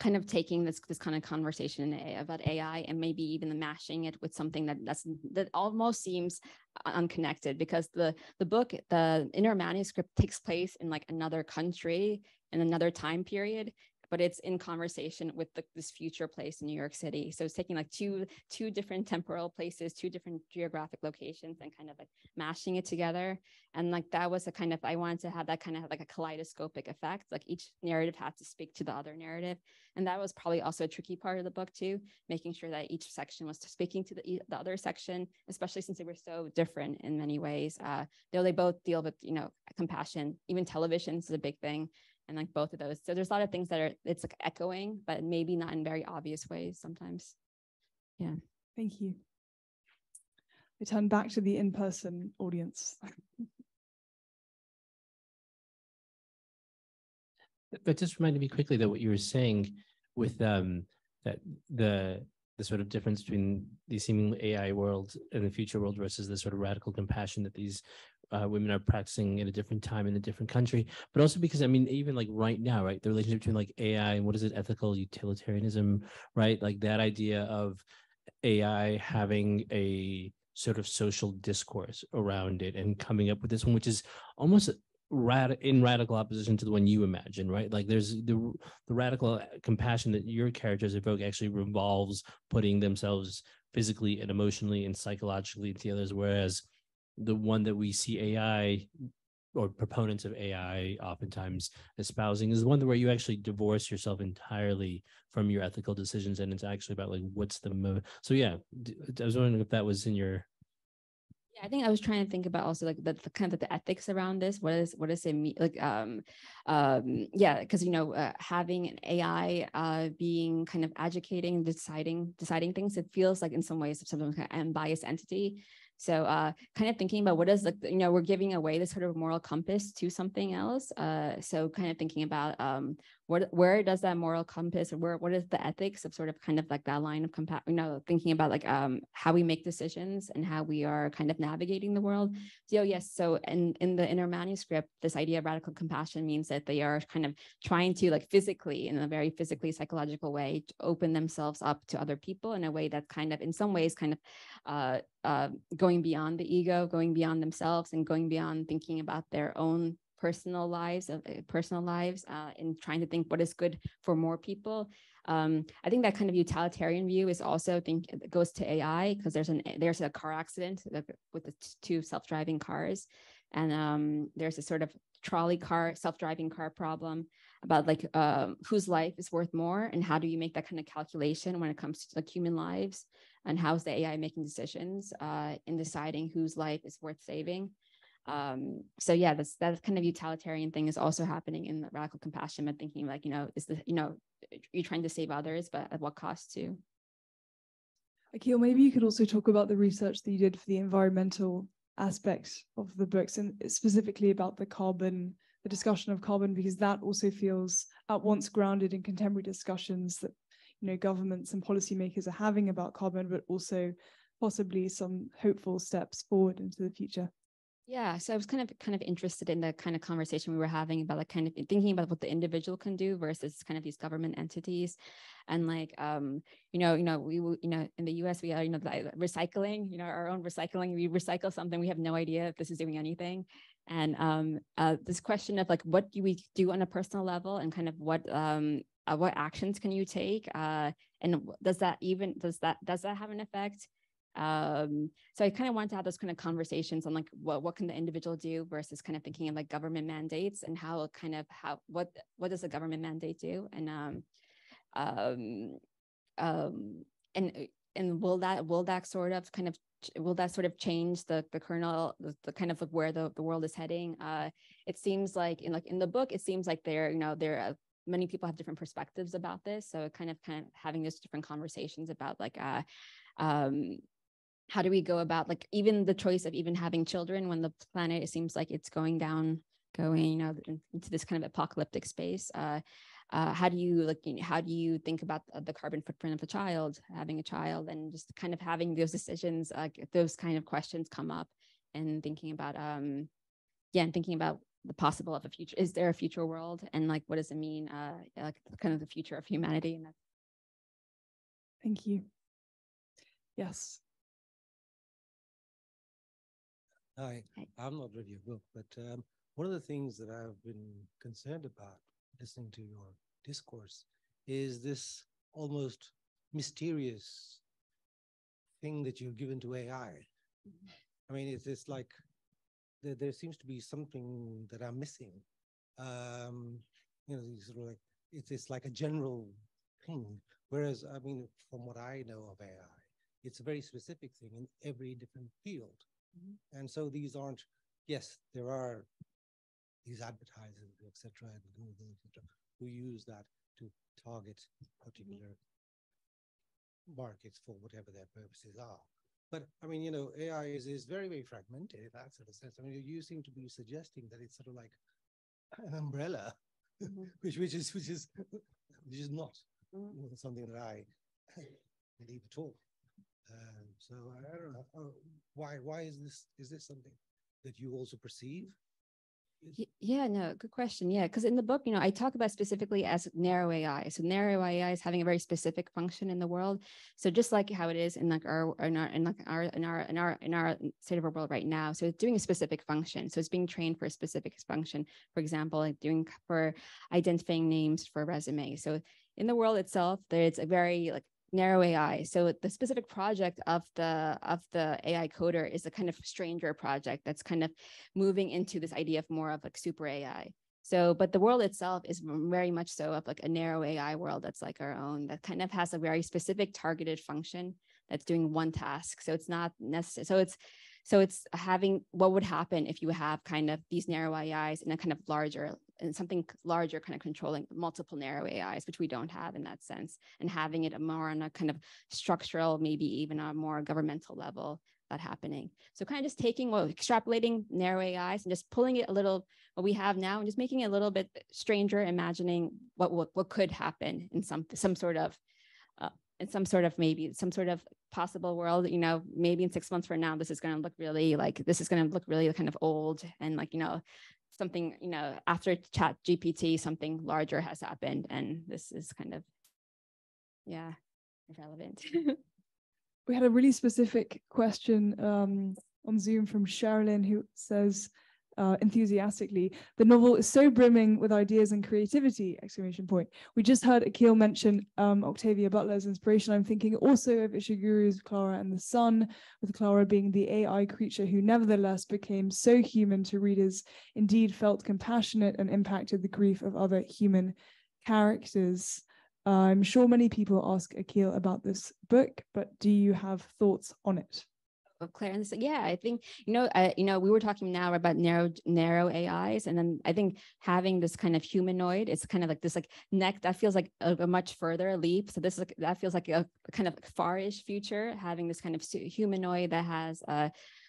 kind of taking this this kind of conversation about AI and maybe even mashing it with something that that's that almost seems unconnected because the the book the inner manuscript takes place in like another country in another time period but it's in conversation with the, this future place in New York City. So it's taking like two two different temporal places, two different geographic locations, and kind of like mashing it together. And like that was a kind of I wanted to have that kind of like a kaleidoscopic effect. Like each narrative had to speak to the other narrative, and that was probably also a tricky part of the book too, making sure that each section was speaking to the the other section, especially since they were so different in many ways. Uh, though they both deal with you know compassion, even television is a big thing and like both of those. So there's a lot of things that are it's like echoing, but maybe not in very obvious ways sometimes. Yeah. Thank you. I turn back to the in-person audience. but just reminded me quickly that what you were saying with um that the the sort of difference between the seeming AI world and the future world versus the sort of radical compassion that these uh, women are practicing at a different time in a different country, but also because I mean, even like right now, right, the relationship between like AI and what is it, ethical utilitarianism, right? Like that idea of AI having a sort of social discourse around it and coming up with this one, which is almost rad- in radical opposition to the one you imagine, right? Like there's the the radical compassion that your characters evoke actually revolves putting themselves physically and emotionally and psychologically into others, whereas the one that we see AI or proponents of AI oftentimes espousing is one where you actually divorce yourself entirely from your ethical decisions, and it's actually about like what's the mo. So yeah, I was wondering if that was in your. Yeah, I think I was trying to think about also like the, the kind of the ethics around this. What is what does it mean? Like, um, um, yeah, because you know, uh, having an AI uh, being kind of educating, deciding, deciding things, it feels like in some ways sometimes kind of unbiased entity so uh, kind of thinking about what is the, you know, we're giving away this sort of moral compass to something else. Uh, so kind of thinking about um, what, where does that moral compass or where, what is the ethics of sort of kind of like that line of compa- you know, thinking about like um, how we make decisions and how we are kind of navigating the world. So yes, so in, in the inner manuscript, this idea of radical compassion means that they are kind of trying to like physically, in a very physically psychological way, to open themselves up to other people in a way that kind of, in some ways, kind of uh, uh, going beyond the ego, going beyond themselves, and going beyond thinking about their own personal lives of uh, personal lives uh, and trying to think what is good for more people. Um, I think that kind of utilitarian view is also think goes to AI because there's an there's a car accident with the two self-driving cars, and um, there's a sort of trolley car self-driving car problem about like um, whose life is worth more and how do you make that kind of calculation when it comes to like human lives and how's the AI making decisions uh, in deciding whose life is worth saving. Um, so yeah, that's that kind of utilitarian thing is also happening in the radical compassion, but thinking like, you know, is the, you know, you're trying to save others, but at what cost too? Akil, maybe you could also talk about the research that you did for the environmental aspect of the books and specifically about the carbon, the discussion of carbon, because that also feels at once grounded in contemporary discussions that you know governments and policymakers are having about carbon, but also possibly some hopeful steps forward into the future. Yeah, so I was kind of kind of interested in the kind of conversation we were having about like kind of thinking about what the individual can do versus kind of these government entities, and like um you know you know we you know in the U.S. we are you know recycling you know our own recycling. We recycle something. We have no idea if this is doing anything, and um uh, this question of like what do we do on a personal level and kind of what um uh, what actions can you take? Uh and does that even does that does that have an effect um, so I kind of want to have those kind of conversations on like what what can the individual do versus kind of thinking of like government mandates and how kind of how what what does a government mandate do? And um um um and and will that will that sort of kind of will that sort of change the the kernel the, the kind of like where the, the world is heading? Uh it seems like in like in the book it seems like there you know there are many people have different perspectives about this. So kind of kind of having those different conversations about like uh um how do we go about like even the choice of even having children when the planet it seems like it's going down going you know into this kind of apocalyptic space uh, uh, how do you like you know, how do you think about the carbon footprint of a child having a child and just kind of having those decisions uh, those kind of questions come up and thinking about um yeah and thinking about the possible of a future is there a future world? And like what does it mean uh like kind of the future of humanity and thank you. Yes Hi, I'm not read your book, but um, one of the things that I've been concerned about listening to your discourse is this almost mysterious thing that you've given to AI. I mean, it's, it's like there, there seems to be something that I'm missing. Um, you know, sort of like it's, it's like a general thing. Whereas, I mean, from what I know of AI, it's a very specific thing in every different field. Mm-hmm. And so these aren't, yes, there are these advertisers, etc., and Google, etc., who use that to target particular mm-hmm. markets for whatever their purposes are. But I mean, you know, AI is, is very, very fragmented in that sort of sense. I mean, you seem to be suggesting that it's sort of like an umbrella, mm-hmm. [LAUGHS] which which is which is which is not mm-hmm. something that I believe at all. Um, so I, I don't know uh, why. Why is this? Is this something that you also perceive? Yeah, no, good question. Yeah, because in the book, you know, I talk about specifically as narrow AI. So narrow AI is having a very specific function in the world. So just like how it is in like our in our in like our in our in our in our state of our world right now. So it's doing a specific function. So it's being trained for a specific function. For example, like doing for identifying names for resume. So in the world itself, there's a very like narrow AI. So the specific project of the of the AI coder is a kind of stranger project that's kind of moving into this idea of more of like super AI. So, but the world itself is very much so of like a narrow AI world that's like our own that kind of has a very specific targeted function that's doing one task. So it's not necessary. So it's so it's having what would happen if you have kind of these narrow AIs in a kind of larger and something larger kind of controlling multiple narrow AIs, which we don't have in that sense, and having it more on a kind of structural, maybe even a more governmental level that happening. So kind of just taking well, extrapolating narrow AIs and just pulling it a little what we have now and just making it a little bit stranger, imagining what what, what could happen in some some sort of uh, in some sort of maybe some sort of possible world you know maybe in six months from now this is going to look really like this is going to look really kind of old and like you know something you know after chat gpt something larger has happened and this is kind of yeah irrelevant. [LAUGHS] We had a really specific question um, on zoom from sherilyn who says uh, enthusiastically. The novel is so brimming with ideas and creativity! Exclamation point. We just heard Akil mention um, Octavia Butler's inspiration. I'm thinking also of Ishiguro's Clara and the Sun, with Clara being the AI creature who nevertheless became so human to readers, indeed felt compassionate and impacted the grief of other human characters. Uh, I'm sure many people ask Akil about this book, but do you have thoughts on it? Claire and like, yeah, I think you know, you know, we were talking now about narrow narrow AIs, and then I think having this kind of humanoid, it's kind of like this like neck that feels like a, a much further leap. So this is like, that feels like a, a kind of farish future, having this kind of humanoid that has uh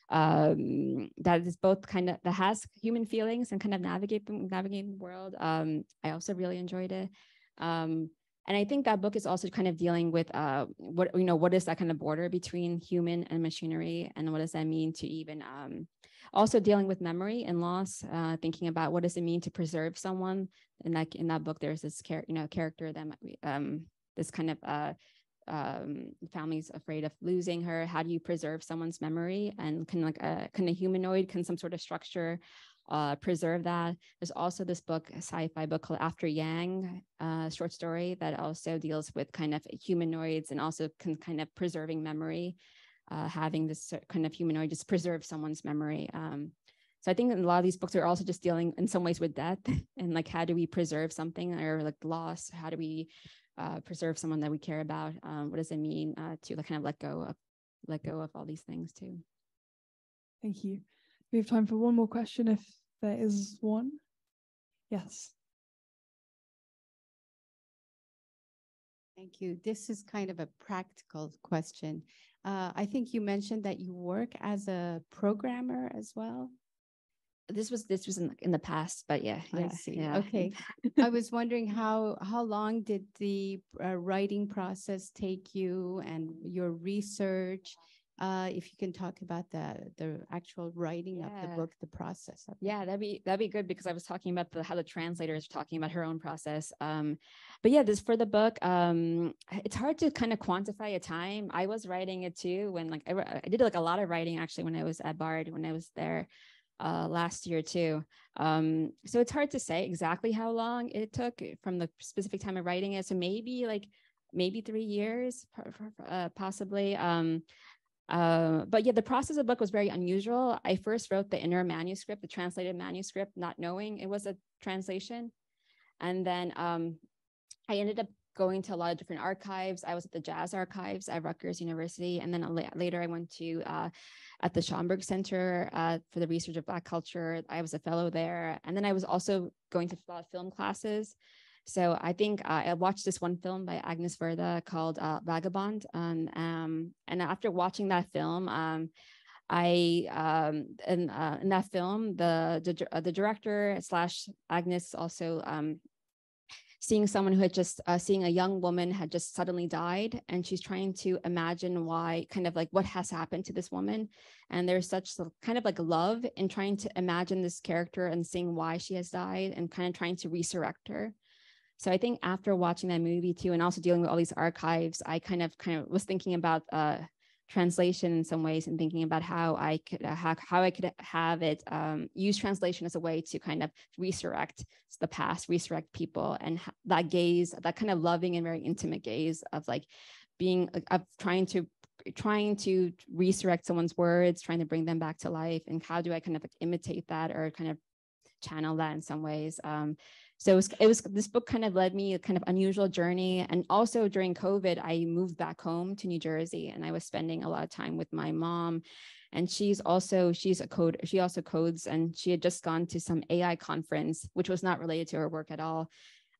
um that is both kind of that has human feelings and kind of navigating navigating the world um i also really enjoyed it um and I think that book is also kind of dealing with uh, what you know what is that kind of border between human and machinery, and what does that mean to even um, also dealing with memory and loss, uh, thinking about what does it mean to preserve someone. In that in that book, there's this char- you know character that um, this kind of uh, um, family's afraid of losing her. How do you preserve someone's memory? And can like a can a humanoid, can some sort of structure uh, preserve that. There's also this book, a sci-fi book called After Yang, uh, short story that also deals with kind of humanoids and also can kind of preserving memory, uh, having this kind of humanoid just preserve someone's memory. Um, so I think a lot of these books are also just dealing in some ways with death [LAUGHS] and like how do we preserve something or like loss? How do we uh, preserve someone that we care about? Um, what does it mean uh, to like kind of let go of let go of all these things too? Thank you. We have time for one more question if there is one. Yes. Thank you. This is kind of a practical question. Uh, I think you mentioned that you work as a programmer as well. This was this was in the, in the past, but yeah, I see. yeah. Okay. [LAUGHS] I was wondering how how long did the uh, writing process take you and your research uh, if you can talk about the the actual writing of the book, the process of. Yeah, that'd be that'd be good because I was talking about the how the translator is talking about her own process. Um, but yeah, this for the book, um, it's hard to kind of quantify a time. I was writing it too when like I, I did like a lot of writing actually when I was at Bard when I was there uh last year too. Um, so it's hard to say exactly how long it took from the specific time of writing it. So maybe like maybe three years, uh, possibly. Um, uh, but yeah, the process of the book was very unusual. I first wrote the inner manuscript, the translated manuscript, not knowing it was a translation. And then um, I ended up going to a lot of different archives. I was at the Jazz Archives at Rutgers University. And then la- later I went to uh, at the Schomburg Center uh, for the Research of Black Culture. I was a fellow there. And then I was also going to a lot of film classes. So I think uh, I watched this one film by Agnes Varda called uh, Vagabond, and um, and after watching that film, um, I um, in uh, in that film, the the, uh, the director slash Agnes also um, seeing someone who had just uh, seeing a young woman had just suddenly died, and she's trying to imagine why, kind of like what has happened to this woman, and there's such kind of like love in trying to imagine this character and seeing why she has died, and kind of trying to resurrect her. So I think after watching that movie too, and also dealing with all these archives, I kind of kind of was thinking about uh, translation in some ways, and thinking about how I could uh, how, how I could have it um, use translation as a way to kind of resurrect the past, resurrect people, and ha- that gaze, that kind of loving and very intimate gaze of like being of trying to trying to resurrect someone's words, trying to bring them back to life, and how do I kind of imitate that or kind of channel that in some ways. Um, so it was, it was this book kind of led me a kind of unusual journey and also during covid i moved back home to new jersey and i was spending a lot of time with my mom and she's also she's a code she also codes and she had just gone to some ai conference which was not related to her work at all.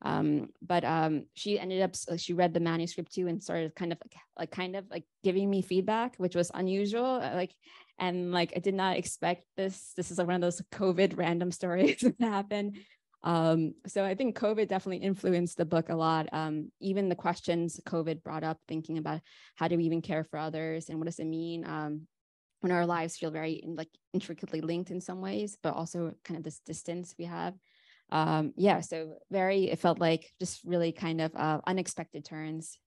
Um, but um, she ended up she read the manuscript too and started kind of like, kind of like giving me feedback which was unusual uh, like and like i did not expect this this is like one of those covid random stories [LAUGHS] that happened um, so I think COVID definitely influenced the book a lot. Um, even the questions COVID brought up, thinking about how do we even care for others and what does it mean um, when our lives feel very like intricately linked in some ways, but also kind of this distance we have. Um, yeah, so very, it felt like just really kind of uh, unexpected turns